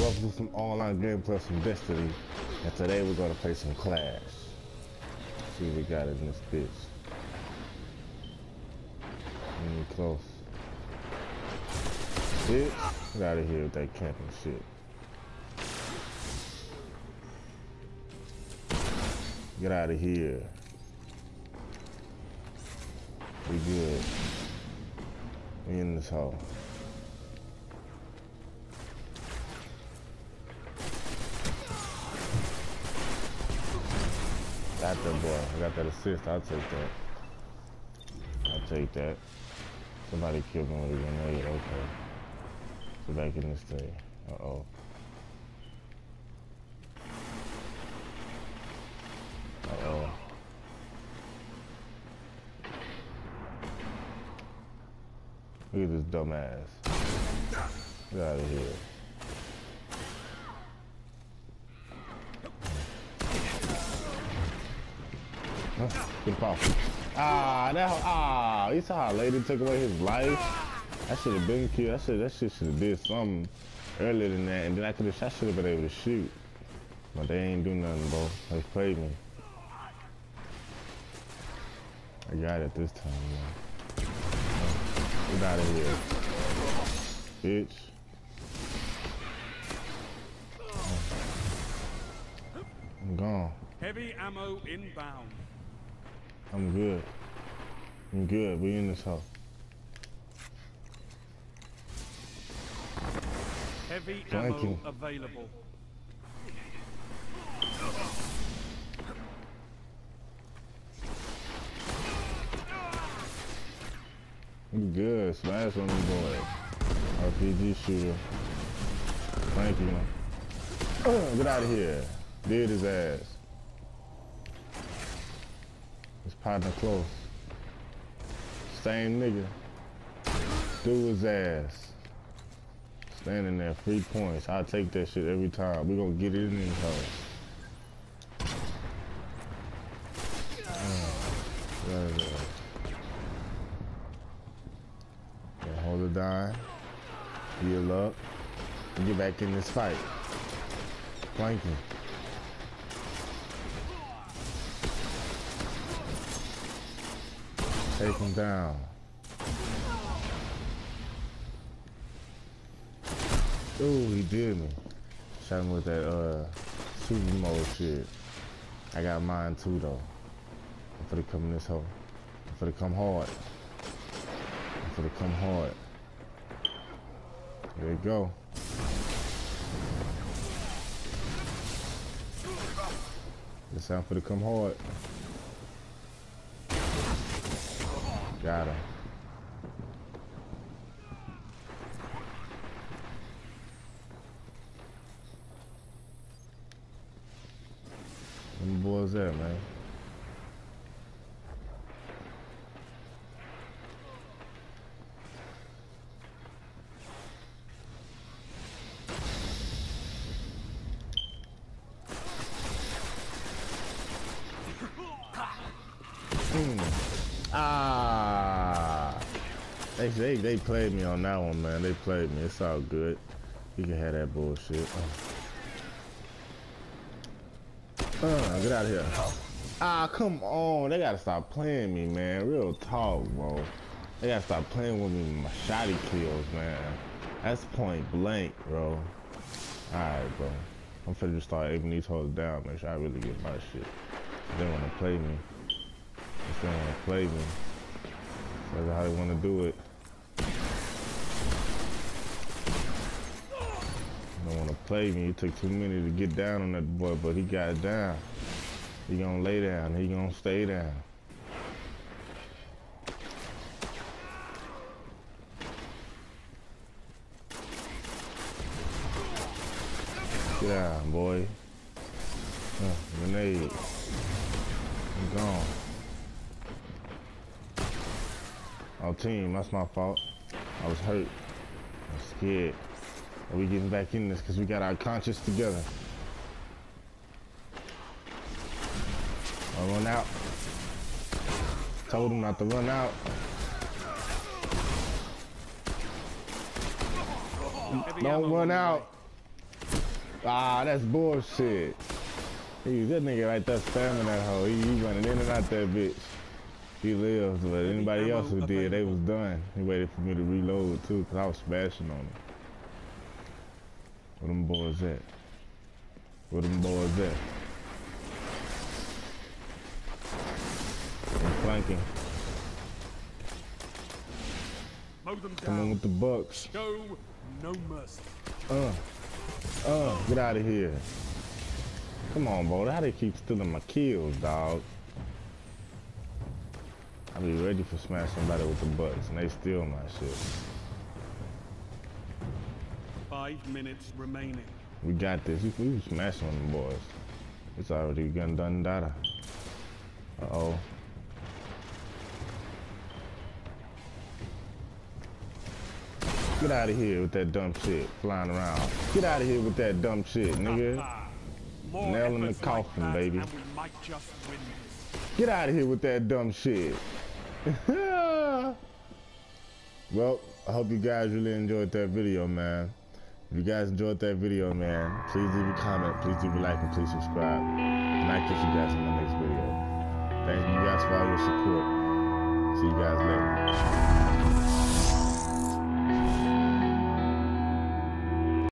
welcome to some online gameplay from Destiny. And today we're gonna play some Clash. See what we got in this bitch. Really close. Bitch, get out of here with that camping shit. Get out of here. We good. We in this hole. Got that boy. I got that assist. I'll take that. I'll take that. Somebody killed me with a grenade. Okay. So back in this thing. Uh-oh. Uh-oh. Look at this dumbass. Get out of here. Huh? Good pop. Ah, that ah, you saw how lady took away his life. I should have been killed. I should that shit should have did something earlier than that, and then I could have. I should have been able to shoot, but they ain't do nothing, bro. They played me. I got it this time, man. Get out of here, bitch. I'm gone. Heavy ammo inbound. I'm good. I'm good. We in this house. Heavy Thank ammo you. available. We good. Smash on them boys. RPG shooter. Thank you. Get out of here. Did his ass. Partner close. Same nigga. Do his ass. Standing there, three points. I'll take that shit every time. We gonna get it in this house. Uh, of there. Yeah, hold it down. Heal up. And get back in this fight. Flanking. Take him down. Ooh, he did me. Shot him with that uh super mode shit. I got mine too though. I'm finna come in this hole. I'm finna come hard. I'm finna come hard. There you go. This time for to come hard. Got him. Them boys there, man. Hmm. Ah. They, they they played me on that one, man. They played me. It's all good. You can have that bullshit. Uh, get out of here. Ah, come on. They gotta stop playing me, man. Real talk, bro. They gotta stop playing with me with my shotty kills, man. That's point blank, bro. Alright, bro. I'm finna just start aiming these hoes down, make sure I really get my shit. They wanna play me. They don't wanna play me. That's how they wanna do it. Don't wanna play me. It took too many to get down on that boy, but he got down. He gonna lay down. He gonna stay down. Get down, boy. Uh, grenade. I'm gone. Oh, team, that's my fault. I was hurt. I'm scared. And we getting back in this because we got our conscience together. I run out. Told him not to run out. Don't run out. Ah, that's bullshit. He, that nigga right there spamming that hoe. He, he running in and out that bitch. He lives, but anybody else who did, they was done. He waited for me to reload too, cause I was smashing on him. Where them boys at? Where them boys at? I'm flanking. Mow them Come on with the bucks. Show no mercy. Uh, uh, get out of here. Come on, bro. How they keep stealing my kills, dog? I be ready for smash somebody with the bucks, and they steal my shit. Five minutes remaining. We got this. We, we smashing on them boys. It's already gun done data. Uh oh. Get out of here with that dumb shit flying around. Get out of here with that dumb shit, nigga. Ah, Nail in the coffin, baby. Get out of here with that dumb shit. well, I hope you guys really enjoyed that video, man. If you guys enjoyed that video, man, please leave a comment, please leave a like, and please subscribe. And I'll catch you guys in the next video. Thank you guys for all your support. See you guys later.